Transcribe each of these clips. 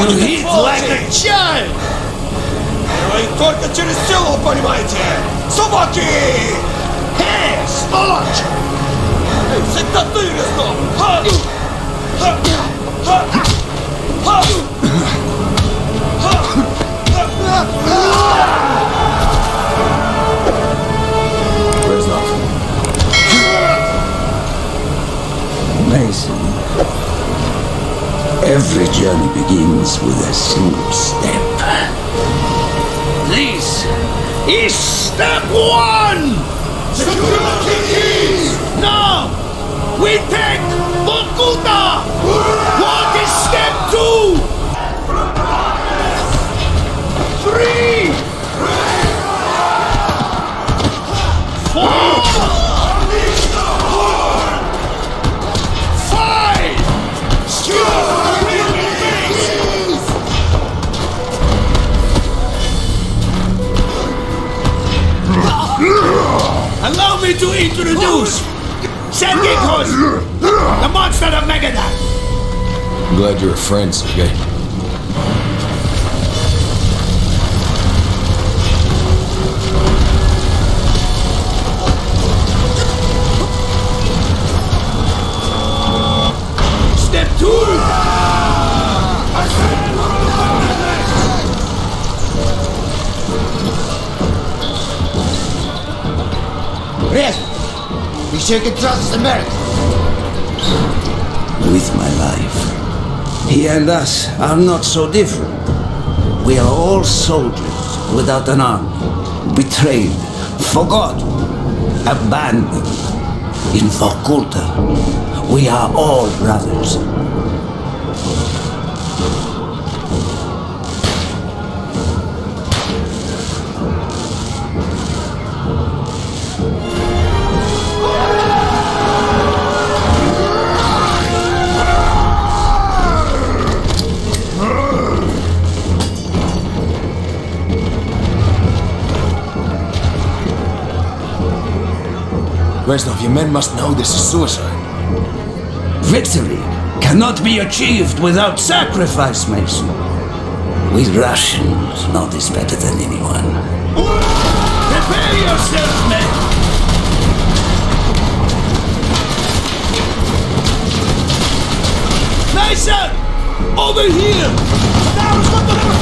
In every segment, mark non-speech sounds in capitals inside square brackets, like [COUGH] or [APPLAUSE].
You hit like a child! Вы только через силу, понимаете? Собаки! Hey, сволочь! Всегда ты резнул! Ха! Ха! Ха! Ха! Reznov. Every journey begins with a single step. This is step one! Secure the keys! Now, we take Vorkuta! What is step two? I'm glad you're a friend, Sergei. Step two. Rest! We sure can trust America. He and us are not so different. We are all soldiers without an army. Betrayed, forgotten, abandoned. In Vorkuta, we are all brothers. Reznov, your men must know this is suicide. Victory cannot be achieved without sacrifice, Mason. We Russians know this better than anyone. Prepare yourselves, men. Mason! Over here!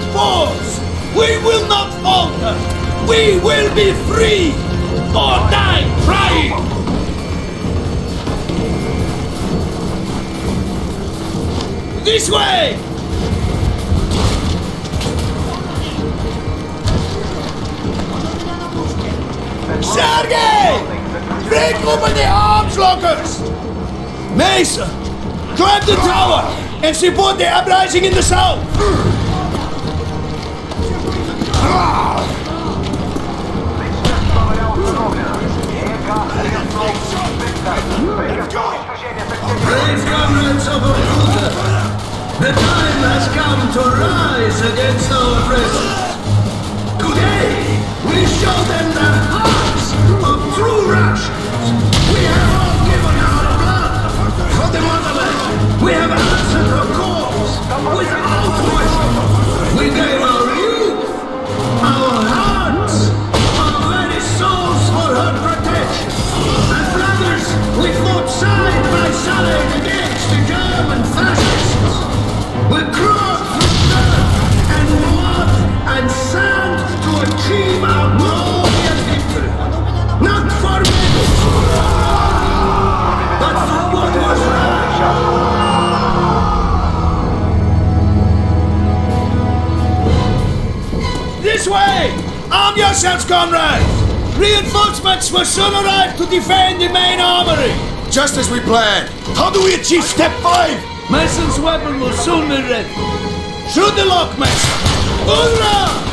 Not pause. We will not falter. We will be free or die trying. This way! Sergei! Break open the arms lockers! Mason! Climb the tower and support the uprising in the south! To rise against our oppressors. Today, we show them the hearts of true Russians. We have all given our blood for the motherland. We have answered her calls without question. We gave our youth, our hearts, our very souls for her protection. And brothers, we fought side by side against yourselves, comrades! Reinforcements will soon arrive to defend the main armory! Just as we planned. How do we achieve step five? Mason's weapon will soon be ready. Shoot the lock, Mason! Hoorah!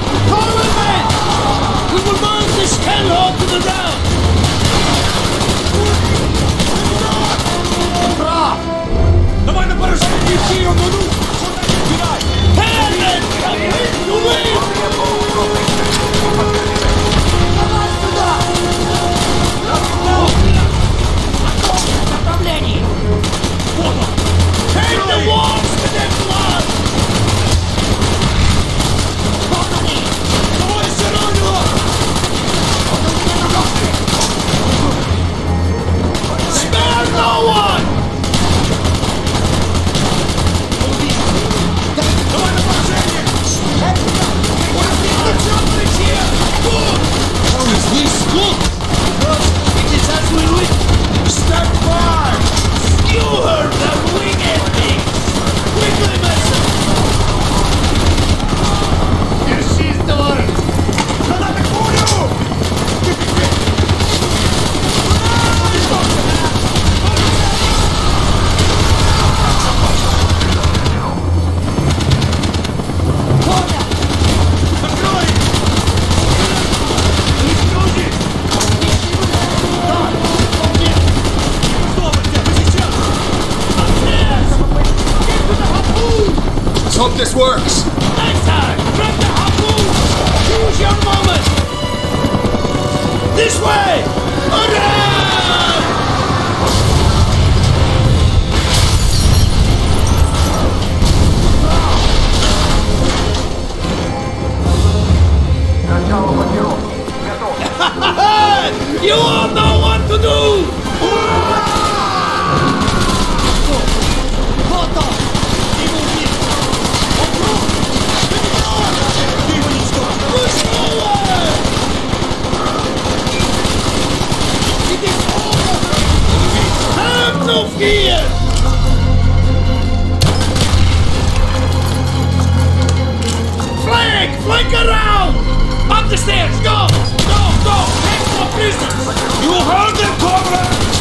[LAUGHS] you all know what to do! Push forward! It is! Have no fear! Flank! Flank around! Up the stairs! Go! Go! Take more prisoners! You heard them, comrade!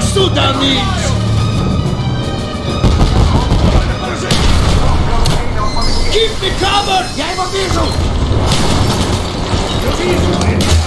for Sudanese! Keep me covered! Я его вижу! Я!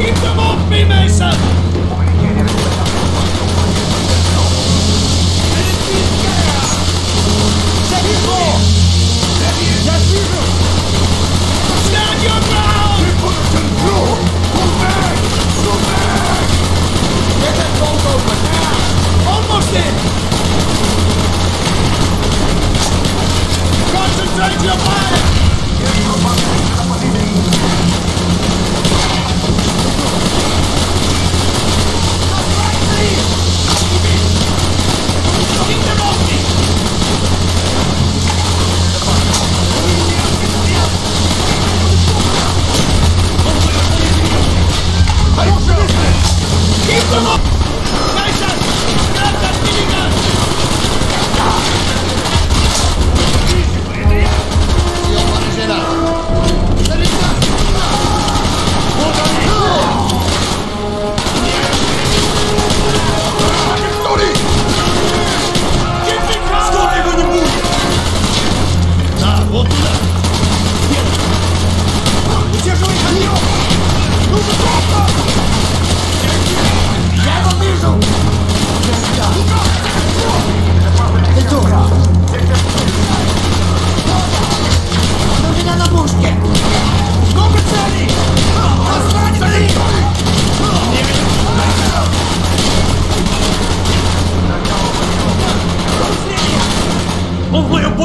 Keep them off me, Mason!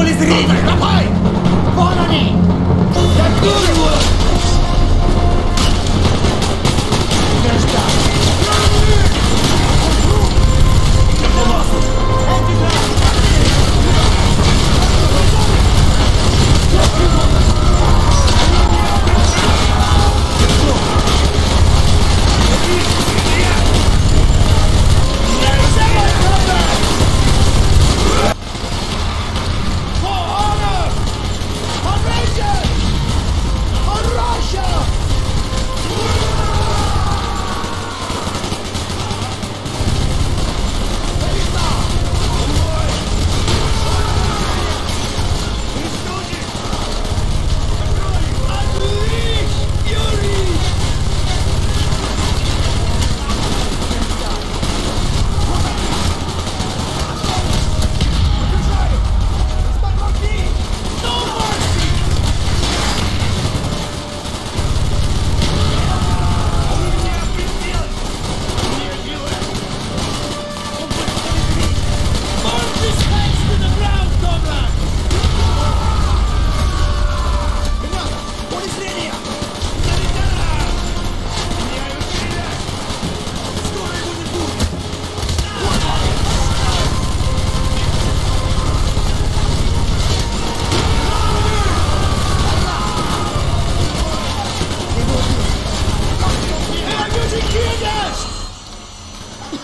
Вылезри! Давай!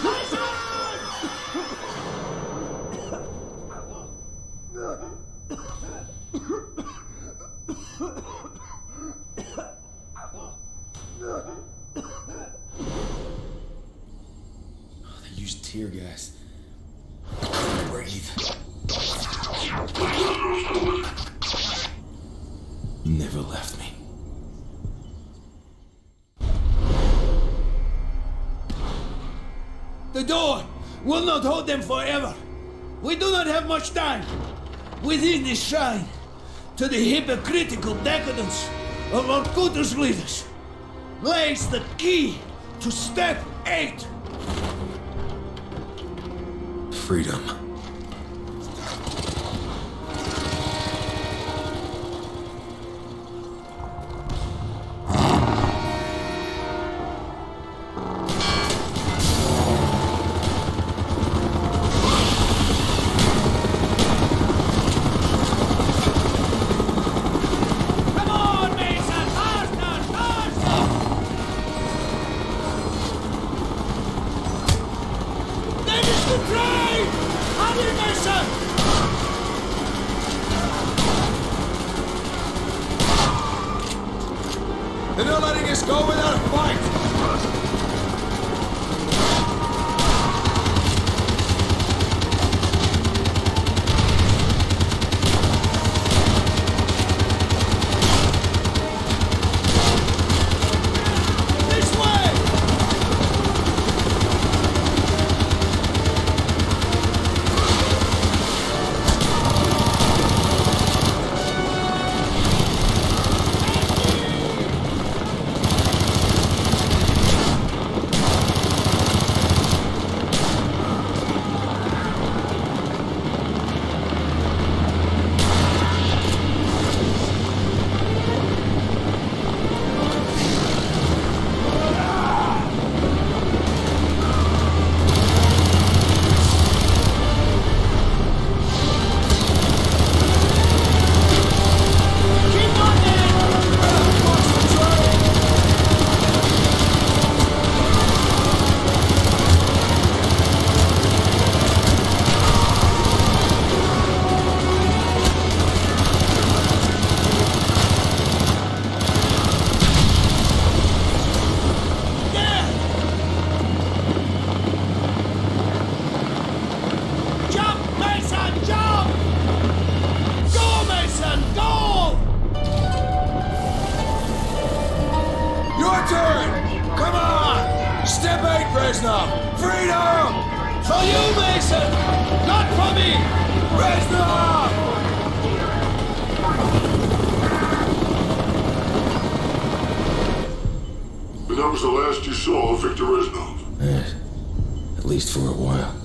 Ha! [LAUGHS] will not hold them forever. We do not have much time. Within this shrine, to the hypocritical decadence of our Kutus leaders, lays the key to step eight. Freedom. Turn! Come on! Step eight, Reznov! Freedom! For you, Mason! Not for me! Reznov! And that was the last you saw of Victor Reznov. At least for a while.